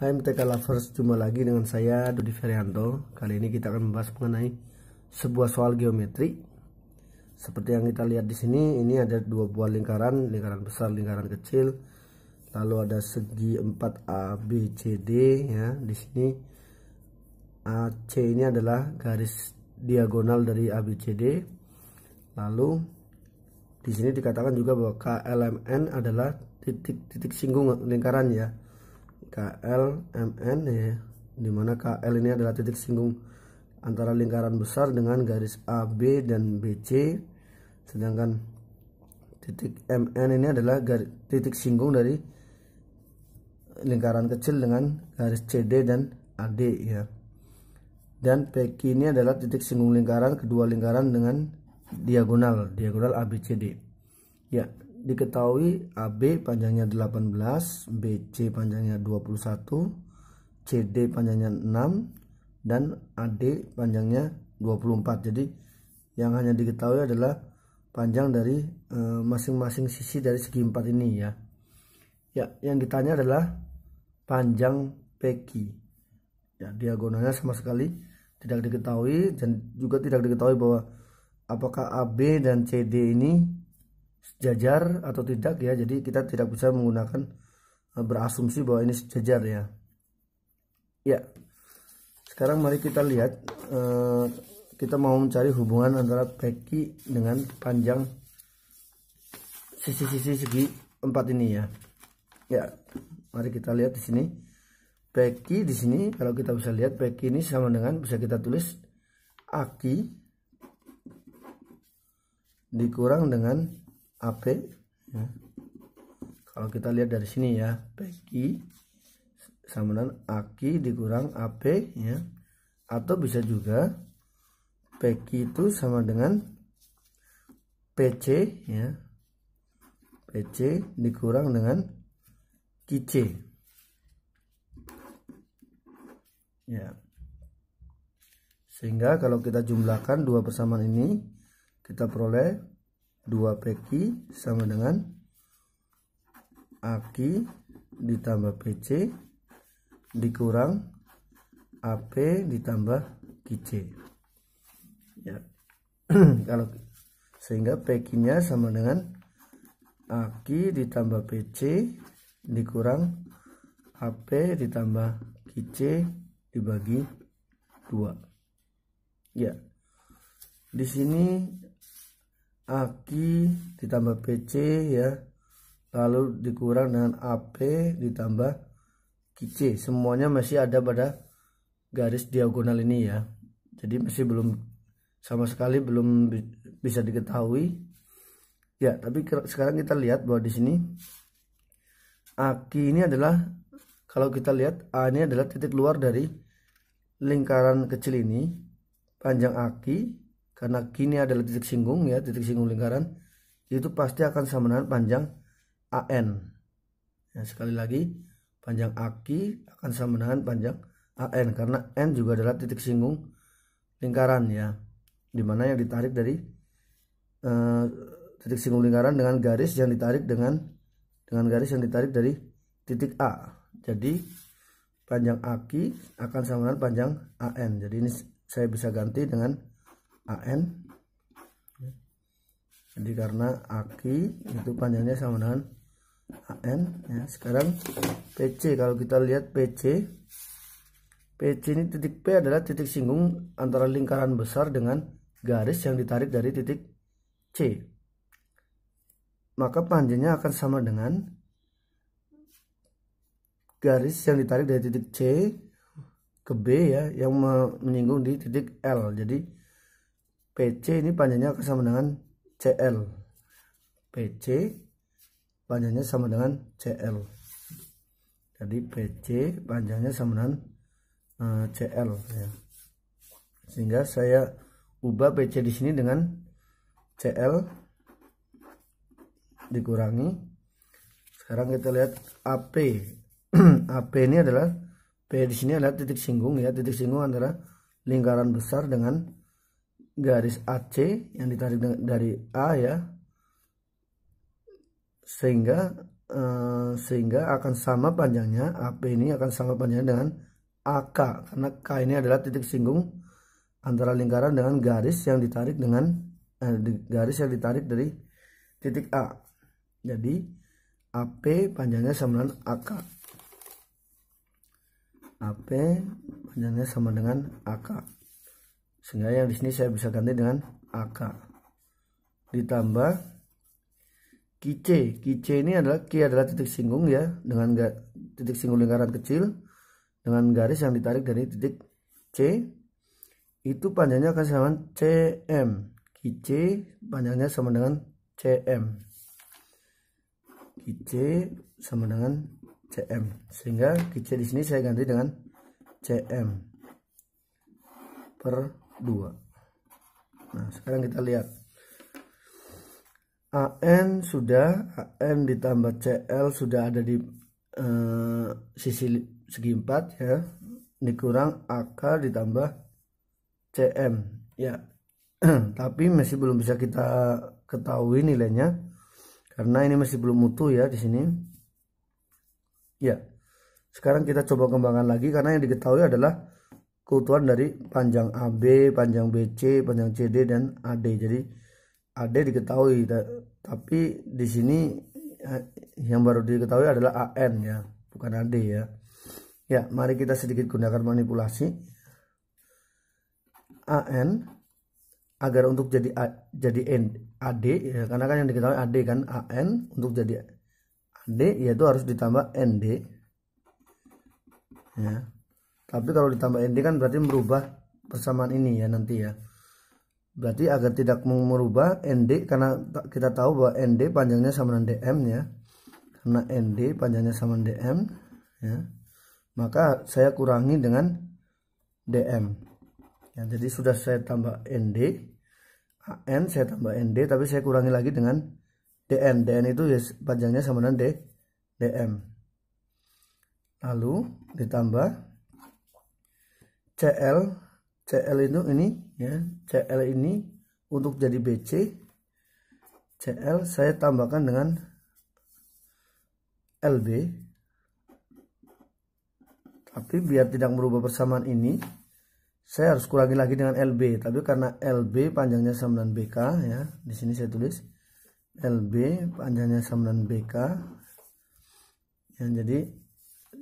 Hai MTK Lovers, jumpa lagi dengan saya Dodi Ferianto. Kali ini kita akan membahas mengenai sebuah soal geometri. Seperti yang kita lihat di sini, ini ada dua buah lingkaran, lingkaran besar, lingkaran kecil. Lalu ada segi 4 A, B, C, D ya. Di sini AC ini adalah garis diagonal dari ABCD. Lalu di sini dikatakan juga bahwa KLMN adalah titik-titik singgung lingkaran ya KLMN ya di mana KL ini adalah titik singgung antara lingkaran besar dengan garis AB dan BC sedangkan titik MN ini adalah garis, titik singgung dari lingkaran kecil dengan garis CD dan AD ya. Dan PQ ini adalah titik singgung lingkaran kedua lingkaran dengan diagonal diagonal ABCD ya diketahui AB panjangnya 18, BC panjangnya 21, CD panjangnya 6 dan AD panjangnya 24. Jadi yang hanya diketahui adalah panjang dari eh, masing-masing e, sisi dari segi empat ini ya. Ya, yang ditanya adalah panjang PQ. Ya, diagonalnya sama sekali tidak diketahui dan juga tidak diketahui bahwa apakah AB dan CD ini sejajar atau tidak ya. Jadi kita tidak bisa menggunakan uh, berasumsi bahwa ini sejajar ya. Ya. Sekarang mari kita lihat uh, kita mau mencari hubungan antara peki dengan panjang sisi-sisi segi empat ini ya. Ya. Mari kita lihat di sini. Peki di sini kalau kita bisa lihat peki ini sama dengan bisa kita tulis aki dikurang dengan AP ya. kalau kita lihat dari sini ya PQ sama dengan AKI dikurang AP ya. Atau bisa juga PQ itu sama dengan PC ya. PC dikurang dengan QC ya. Sehingga kalau kita jumlahkan dua persamaan ini kita peroleh 2 PQ sama dengan AQ ditambah PC dikurang AP ditambah QC ya. Kalau sehingga PQ nya sama dengan AQ ditambah PC dikurang AP ditambah QC dibagi 2 ya. Di sini Aki ditambah PC ya. Lalu dikurang dengan AP ditambah QC semuanya masih ada pada garis diagonal ini ya. Jadi masih belum sama sekali belum bisa diketahui. Ya tapi sekarang kita lihat bahwa di sini Aki ini adalah kalau kita lihat A ini adalah titik luar dari lingkaran kecil ini panjang Aki karena kini adalah titik singgung ya titik singgung lingkaran itu pasti akan sama dengan panjang AN ya, sekali lagi panjang aki akan sama dengan panjang AN karena N juga adalah titik singgung lingkaran ya di mana yang ditarik dari uh, titik singgung lingkaran dengan garis yang ditarik dengan dengan garis yang ditarik dari titik A. Jadi panjang aki akan sama dengan panjang AN jadi ini saya bisa ganti dengan AN jadi karena aki itu panjangnya sama dengan AN ya. Sekarang PC kalau kita lihat PC PC ini titik P adalah titik singgung antara lingkaran besar dengan garis yang ditarik dari titik C. Maka panjangnya akan sama dengan garis yang ditarik dari titik C ke B ya yang menyinggung di titik L. Jadi PC ini panjangnya sama dengan CL PC panjangnya sama dengan CL jadi PC panjangnya sama dengan uh, eh, CL ya. Sehingga saya ubah PC di sini dengan CL dikurangi. Sekarang kita lihat AP AP ini adalah P di sini adalah titik singgung ya. Titik singgung antara lingkaran besar dengan garis AC yang ditarik dari A ya. Sehingga eh, sehingga akan sama panjangnya AP ini akan sama panjangnya dengan AK karena K ini adalah titik singgung antara lingkaran dengan garis yang ditarik dengan eh, garis yang ditarik dari titik A. Jadi AP panjangnya sama dengan AK AP panjangnya sama dengan AK sehingga yang di sini saya bisa ganti dengan AK ditambah Kice, kice ini adalah ki adalah titik singgung ya dengan titik singgung lingkaran kecil dengan garis yang ditarik dari titik C itu panjangnya akan sama CM. Kice panjangnya sama dengan CM. Kice sama dengan CM. Sehingga kice di sini saya ganti dengan CM per 2. Nah, sekarang kita lihat. AN sudah AN ditambah CL sudah ada di uh, sisi segi 4 ya. Dikurang AK ditambah CM ya. Tapi masih belum bisa kita ketahui nilainya karena ini masih belum mutu ya di sini. Ya sekarang kita coba kembangkan lagi karena yang diketahui adalah keutuhan dari panjang AB, panjang BC, panjang CD dan AD jadi AD diketahui tapi di sini eh, yang baru diketahui adalah AN ya bukan AD ya. Ya mari kita sedikit gunakan manipulasi. AN agar untuk jadi A, jadi N, AD ya. Karena kan yang diketahui AD kan AN untuk jadi AD yaitu harus ditambah ND ya tapi kalau ditambah ND kan berarti merubah persamaan ini ya nanti ya Berarti agar tidak merubah ND karena kita tahu bahwa ND panjangnya sama dengan DM ya. Karena ND panjangnya sama dengan DM ya. Maka saya kurangi dengan DM. Ya, jadi sudah saya tambah ND AN saya tambah ND tapi saya kurangi lagi dengan DN. DN itu ya panjangnya sama dengan D DM. Lalu ditambah CL CL itu ini ya CL ini untuk jadi BC CL saya tambahkan dengan LB tapi biar tidak merubah persamaan ini saya harus kurangi lagi dengan LB tapi karena LB panjangnya sama dengan BK ya di sini saya tulis LB panjangnya sama dengan BK ya, jadi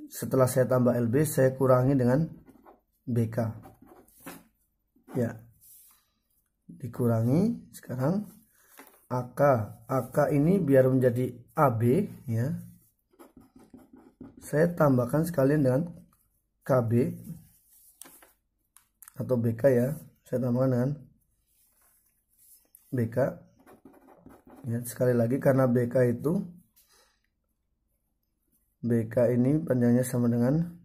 setelah saya tambah LB saya kurangi dengan BK ya. Dikurangi sekarang. AK AK ini biar menjadi AB ya. Saya tambahkan sekalian dengan KB atau BK ya. Saya tambahkan dengan BK ya sekali lagi karena BK itu BK ini panjangnya sama dengan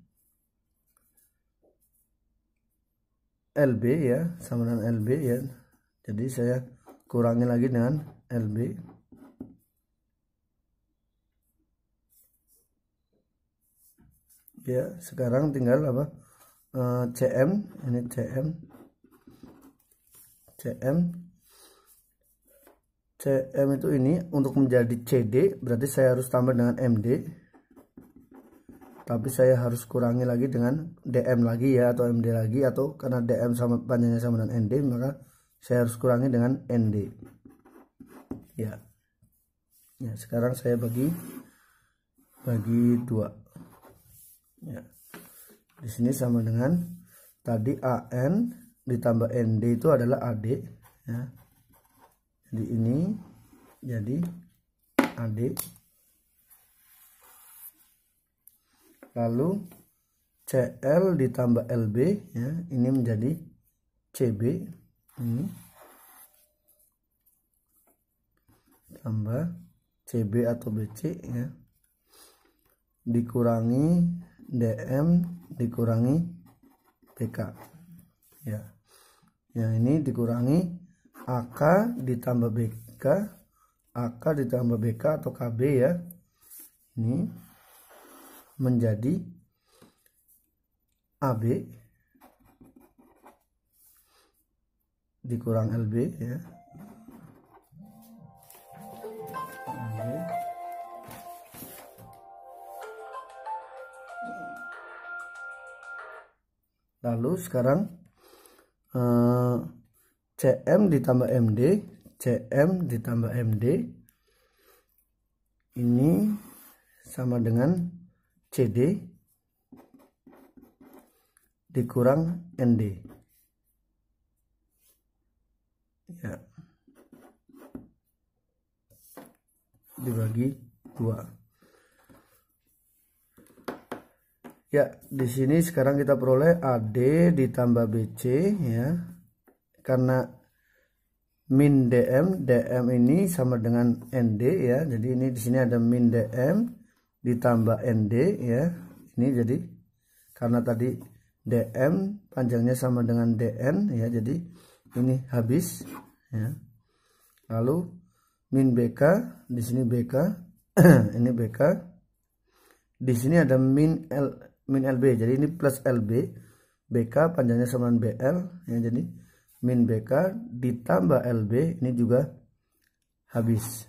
LB ya sama dengan LB ya. Jadi saya kurangi lagi dengan LB ya sekarang tinggal apa? Uh, eh, CM ini CM CM CM itu ini untuk menjadi CD berarti saya harus tambah dengan MD tapi saya harus kurangi lagi dengan DM lagi ya atau MD lagi atau karena DM sama panjangnya sama dengan ND maka saya harus kurangi dengan ND ya. Ya sekarang saya bagi bagi dua. Ya. Di sini sama dengan tadi AN ditambah ND itu adalah AD ya. Jadi ini jadi AD lalu CL ditambah LB ya ini menjadi CB ini. Tambah CB atau BC ya. Dikurangi DM dikurangi PK ya. Yang ini dikurangi AK ditambah BK AK ditambah BK atau KB ya. Ini menjadi AB dikurang LB ya. Lalu sekarang eh, CM ditambah MD, CM ditambah MD ini sama dengan CD dikurang ND ya. Dibagi dua. Ya di sini sekarang kita peroleh AD ditambah BC ya. Karena min DM DM ini sama dengan ND ya. Jadi ini di sini ada min DM ditambah ND ya. Ini jadi karena tadi DM panjangnya sama dengan DN ya. Jadi ini habis ya. Lalu min BK di sini BK ini BK di sini ada min L min LB jadi ini plus LB BK panjangnya sama dengan BL ya. Jadi min BK ditambah LB ini juga habis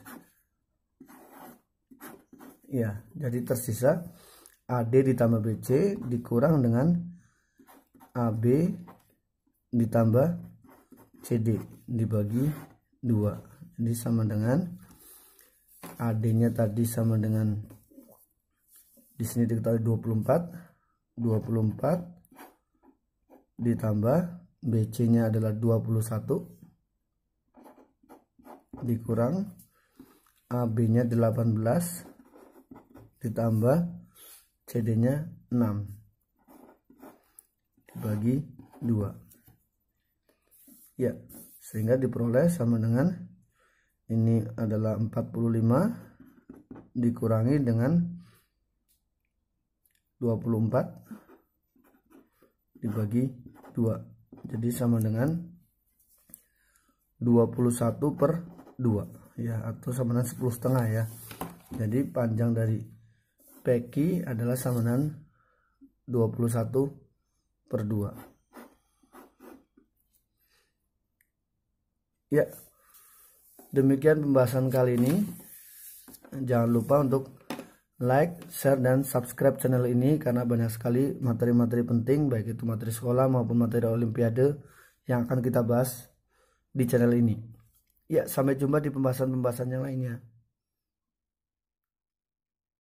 ya jadi tersisa AD ditambah BC dikurang dengan AB ditambah CD dibagi dua. Jadi sama dengan AD nya tadi sama dengan di sini diketahui 24 24 ditambah BC nya adalah 21 dikurang AB nya 18 ditambah CD nya 6 dibagi 2 ya sehingga diperoleh sama dengan ini adalah 45 dikurangi dengan 24 dibagi 2 jadi sama dengan 21 per 2 ya atau sama dengan 10 setengah ya. Jadi panjang dari peki adalah sama dengan 21 per 2 ya Demikian pembahasan kali ini. Jangan lupa untuk like, share, dan subscribe channel ini karena banyak sekali materi-materi penting baik itu materi sekolah maupun materi olimpiade yang akan kita bahas di channel ini. Ya, sampai jumpa di pembahasan-pembahasan yang lainnya.